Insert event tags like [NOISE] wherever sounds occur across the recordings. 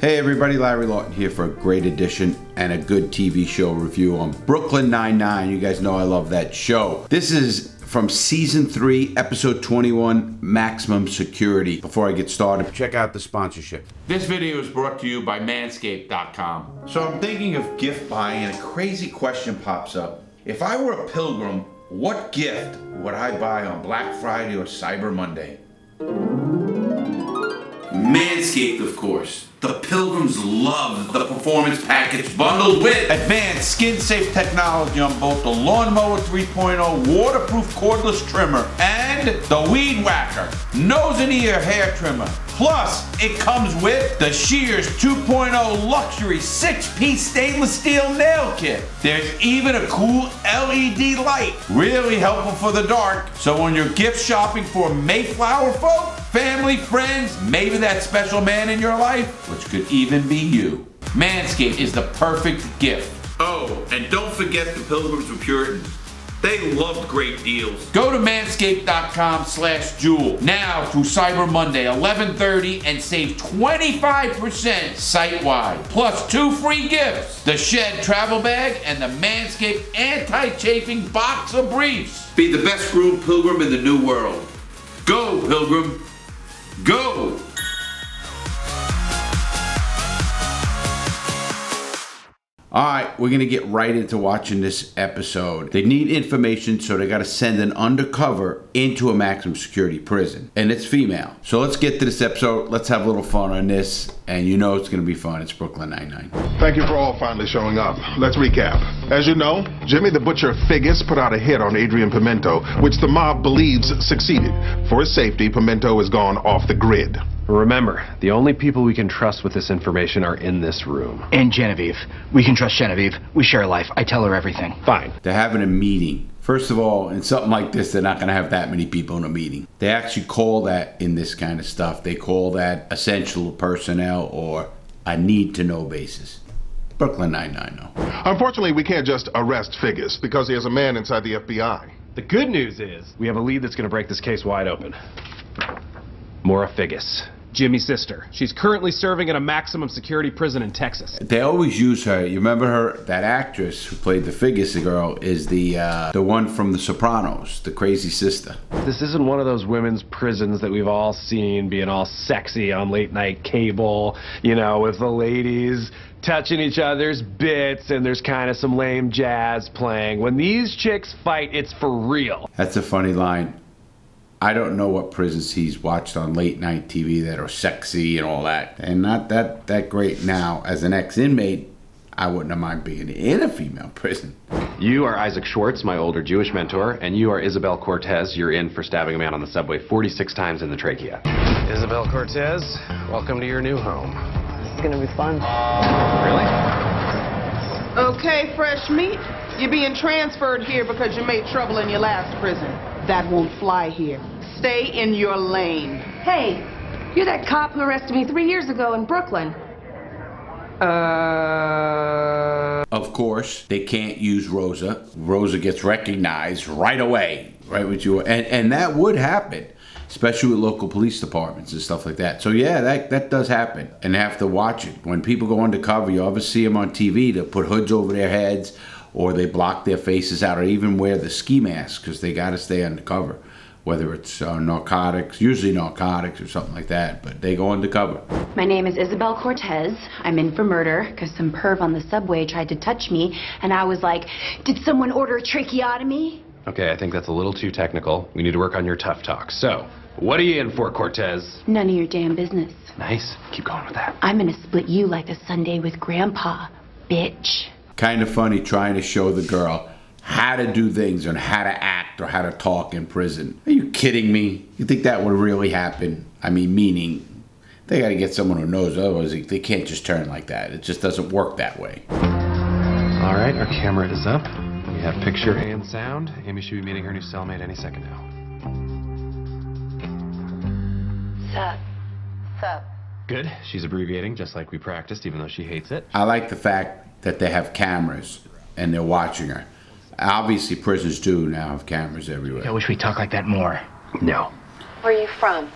Hey everybody, Larry Lawton here for a great edition and a good TV show review on Brooklyn Nine-Nine. You guys know I love that show. This is from season 3, episode 21, Maximum Security. Before I get started, check out the sponsorship. This video is brought to you by Manscaped.com. So I'm thinking of gift buying and a crazy question pops up. If I were a pilgrim, what gift would I buy on Black Friday or Cyber Monday? Manscaped, of course. The Pilgrims love the performance package bundled with advanced skin-safe technology on both the Lawnmower 3.0 waterproof cordless trimmer and the Weed Whacker nose and ear hair trimmer. Plus, it comes with the Shears 2.0 luxury 6-piece stainless steel nail kit. There's even a cool LED light, really helpful for the dark. So when you're gift shopping for Mayflower folk, family, friends, maybe that special man in your life, which could even be you. Manscaped is the perfect gift. Oh, and don't forget the Pilgrims were Puritans. They loved great deals. Go to manscaped.com slash jewel now through Cyber Monday, 1130, and save 25% site-wide. Plus two free gifts, the Shed travel bag and the Manscaped anti-chafing box of briefs. Be the best groomed pilgrim in the new world. Go, pilgrim. Go! All right, we're gonna get right into watching this episode. They need information, so they gotta send an undercover into a maximum security prison, and it's female. So let's get to this episode. Let's have a little fun on this, and you know it's gonna be fun. It's Brooklyn Nine-Nine. Thank you for all finally showing up. Let's recap. As you know, Jimmy the Butcher Figgis put out a hit on Adrian Pimento, which the mob believes succeeded. For his safety, Pimento has gone off the grid. Remember, the only people we can trust with this information are in this room. And Genevieve. We can trust Genevieve. We share life. I tell her everything. Fine. They're having a meeting. First of all, in something like this, they're not gonna have that many people in a meeting. They actually call that in this kind of stuff, they call that essential personnel or a need to know basis. Brooklyn Nine-Nine, no. Unfortunately, we can't just arrest Figgis because he has a man inside the FBI. The good news is we have a lead that's going to break this case wide open. Maura Figgis. Jimmy's sister. She's currently serving in a maximum security prison in Texas. They always use her. You remember her? That actress who played the Figgis girl is the uh, the one from The Sopranos, the crazy sister. This isn't one of those women's prisons that we've all seen being all sexy on late night cable, you know, with the ladies touching each other's bits and there's kind of some lame jazz playing. When these chicks fight, it's for real. That's a funny line. I don't know what prisons he's watched on late night TV that are sexy and all that, and not that that great now. As an ex-inmate, I wouldn't have mind being in a female prison. You are Isaac Schwartz, my older Jewish mentor, and you are Isabel Cortez. You're in for stabbing a man on the subway 46 times in the trachea. Isabel Cortez, welcome to your new home. It's gonna be fun. Really? Okay, fresh meat. You're being transferred here because you made trouble in your last prison. That won't fly here. Stay in your lane. Hey, you're that cop who arrested me three years ago in Brooklyn. Uh. Of course, they can't use Rosa. Rosa gets recognized right away, right with you, and and that would happen, especially with local police departments and stuff like that. So yeah, that that does happen, and have to watch it. When people go undercover, you always see them on TV to put hoods over their heads, or they block their faces out, or even wear the ski mask because they got to stay undercover. Whether it's uh, narcotics, usually narcotics or something like that, but they go undercover. My name is Isabel Cortez. I'm in for murder because some perv on the subway tried to touch me, and I was like, Did someone order a tracheotomy? Okay, I think that's a little too technical. We need to work on your tough talk. So, what are you in for, Cortez? None of your damn business. Nice. Keep going with that. I'm gonna split you like a Sunday with Grandpa, bitch. kind of funny trying to show the girl how to do things and how to act or how to talk in prison. Are you kidding me? You think that would really happen? I mean, meaning they got to get someone who knows, otherwise they- they can't just turn like that. It just doesn't work that way. All right, our camera is up. We have picture and sound. Amy should be meeting her new cellmate any second now. Sup? Sup? Good. She's abbreviating just like we practiced, even though she hates it. I like the fact that they have cameras and they're watching her. Obviously, prisons do now have cameras everywhere. I wish we talked like that more. No. Where are you from?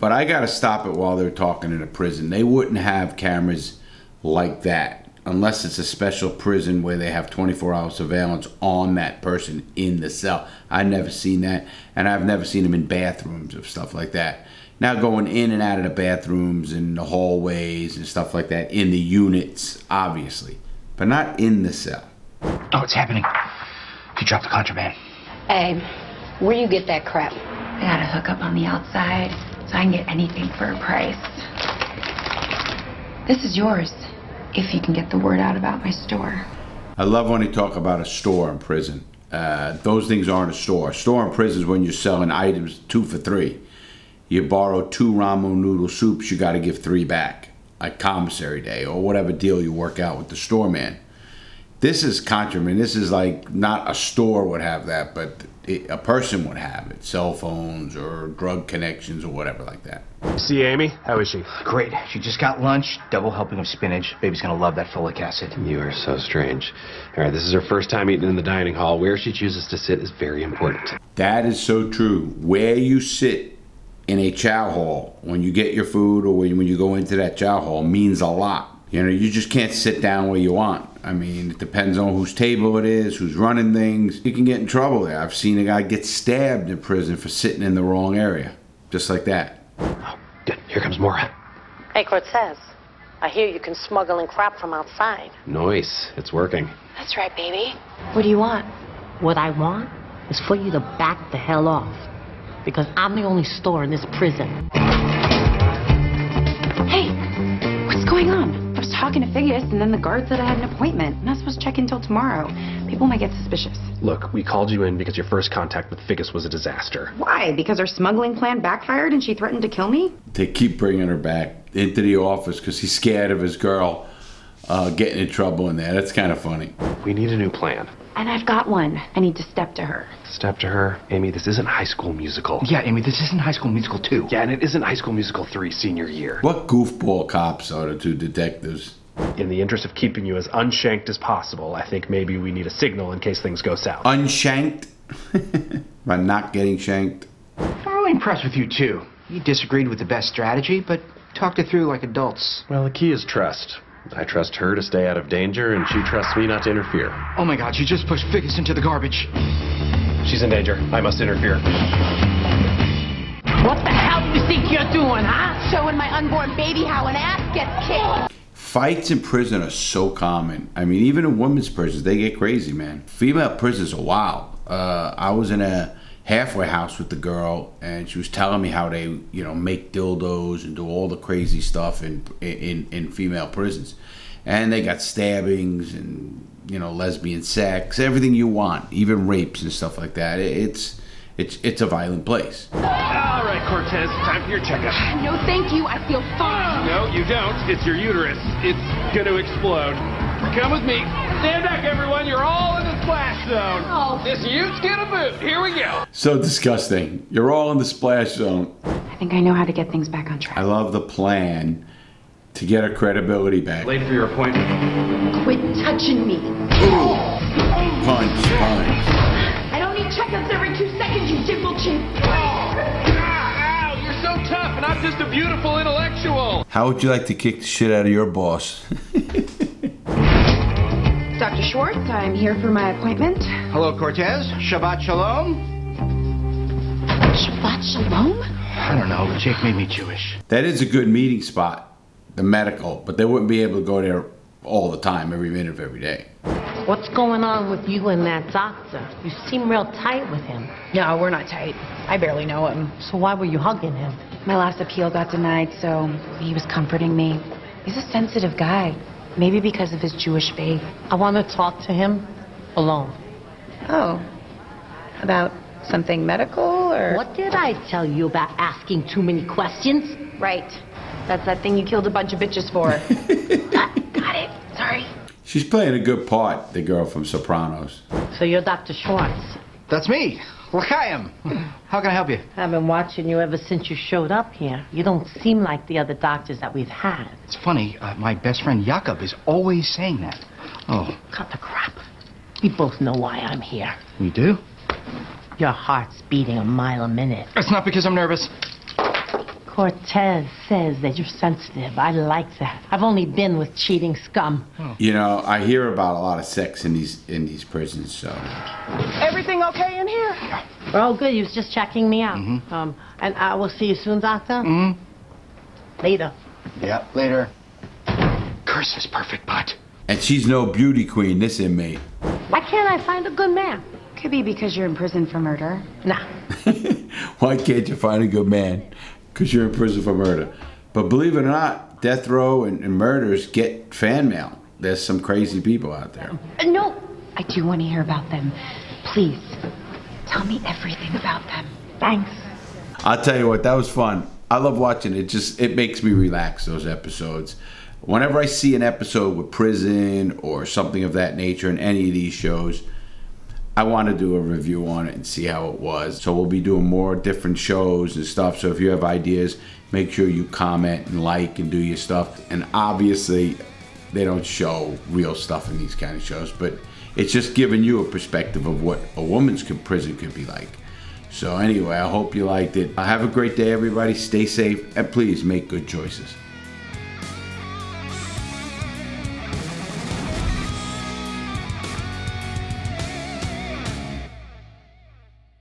But I got to stop it while they're talking in a prison. They wouldn't have cameras like that unless it's a special prison where they have 24 hour surveillance on that person in the cell. I've never seen that, and I've never seen them in bathrooms or stuff like that. Now, going in and out of the bathrooms and the hallways and stuff like that in the units, obviously, but not in the cell. Oh, it's happening. He dropped the contraband. Hey, where you get that crap? I gotta hook up on the outside so I can get anything for a price. This is yours, if you can get the word out about my store. I love when they talk about a store in prison. Uh, those things aren't a store. A store in prison is when you're selling items two for three. You borrow two ramen noodle soups, you got to give three back, like commissary day or whatever deal you work out with the store man. This is contraband. This is like not a store would have that, but it, a person would have it. Cell phones or drug connections or whatever like that. See Amy? How is she? Great. She just got lunch, double helping of spinach. Baby's gonna love that folic acid. You are so strange. All right, this is her first time eating in the dining hall. Where she chooses to sit is very important. That is so true. Where you sit in a chow hall when you get your food or when you go into that chow hall means a lot. You know, you just can't sit down where you want. I mean, it depends on whose table it is, who's running things. You can get in trouble there. I've seen a guy get stabbed in prison for sitting in the wrong area. Just like that. Oh, good. Here comes Maura. Hey, Cortez. I hear you can smuggle in crap from outside. Nice. It's working. That's right, baby. What do you want? What I want is for you to back the hell off. Because I'm the only store in this prison. Hey, what's going on? I was talking to Figgis, and then the guard said I had an appointment. I'm not supposed to check in until tomorrow. People might get suspicious. Look, we called you in because your first contact with Figgis was a disaster. Why? Because her smuggling plan backfired and she threatened to kill me? They keep bringing her back into the office because he's scared of his girl uh, getting in trouble in there. That's kind of funny. We need a new plan. And I've got one. I need to step to her. Step to her. Amy, this isn't High School Musical. Yeah, Amy, this isn't High School Musical 2. Yeah, and it isn't High School Musical 3 senior year. What goofball cops are the two detectives? In the interest of keeping you as unshanked as possible, I think maybe we need a signal in case things go south. Unshanked? [LAUGHS] By not getting shanked? Oh, I'm really impressed with you, too. You disagreed with the best strategy, but talked it through like adults. Well, the key is trust. I trust her to stay out of danger, and she trusts me not to interfere. Oh my god, she just pushed Figgis into the garbage. She's in danger. I must interfere. What the hell do you think you're doing, huh? Showing my unborn baby how an ass gets kicked. Fights in prison are so common. I mean, even in women's prisons, they get crazy, man. Female prisons are wild. Uh, I was in a halfway house with the girl, and she was telling me how they, you know, make dildos and do all the crazy stuff in in in female prisons, and they got stabbings and you know lesbian sex, everything you want, even rapes and stuff like that. It's it's it's a violent place. All right, Cortez, time for your checkup. No, thank you. I feel fine. No, you don't. It's your uterus. It's gonna explode. Come with me. Stand back, everyone. You're all in the splash zone. Oh. This ute's gonna boot. Here we go. So disgusting. You're all in the splash zone. I think I know how to get things back on track. I love the plan to get her credibility back. Late for your appointment. Quit touching me. Punch, punch. I don't need checkups every two seconds, you dimple chin. Ow, you're so tough, and I'm just a beautiful intellectual. How would you like to kick the shit out of your boss? [LAUGHS] Dr. Schwartz, I'm here for my appointment. Hello, Cortez. Shabbat Shalom. Shabbat Shalom? I don't know. Jake made me Jewish. that is a good meeting spot, the medical, but they wouldn't be able to go there all the time, every minute of every day. What's going on with you and that doctor? You seem real tight with him. No, we're not tight. I barely know him. So why were you hugging him? My last appeal got denied, so he was comforting me. He's a sensitive guy. Maybe because of his Jewish faith. I want to talk to him alone. Oh. About something medical or? What did I tell you about asking too many questions? Right. That's that thing you killed a bunch of bitches for. [LAUGHS] got, got it. Sorry. She's playing a good part, the girl from Sopranos. So you're Dr. Schwartz. That's me. L'chaim. How can I help you? I've been watching you ever since you showed up here. You don't seem like the other doctors that we've had. It's funny. Uh, my best friend Jacob is always saying that. Oh, Cut the crap. We both know why I'm here. we do? Your heart's beating a mile a minute. It's not because I'm nervous. Cortez says that you're sensitive. I like that. I've only been with cheating scum. You know, I hear about a lot of sex in these in these prisons, so Everything okay in here? Oh, good. He was just checking me out. Um, and I will see you soon, Doctor. Mm-hmm. Later. Yeah, later. Curse his perfect butt. and she's no beauty queen, this inmate. Why can't I find a good man? Could be because you're in prison for murder. Nah. [LAUGHS] Why can't you find a good man? Because you're in prison for murder. But believe it or not, death row and, and murders get fan mail. There's some crazy people out there. Uh, No, I do want to hear about them. Please, tell me everything about them. Thanks. I'll tell you what, that was fun. I love watching it. Just it makes me relax those episodes. Whenever I see an episode with prison or something of that nature in any of these shows, I want to do a review on it and see how it was. So we'll be doing more different shows and stuff. So if you have ideas, make sure you comment and like and do your stuff. And obviously, they don't show real stuff in these kind of shows, but it's just giving you a perspective of what a woman's prison could be like. So anyway, I hope you liked it. Have a great day, everybody. Stay safe and please make good choices.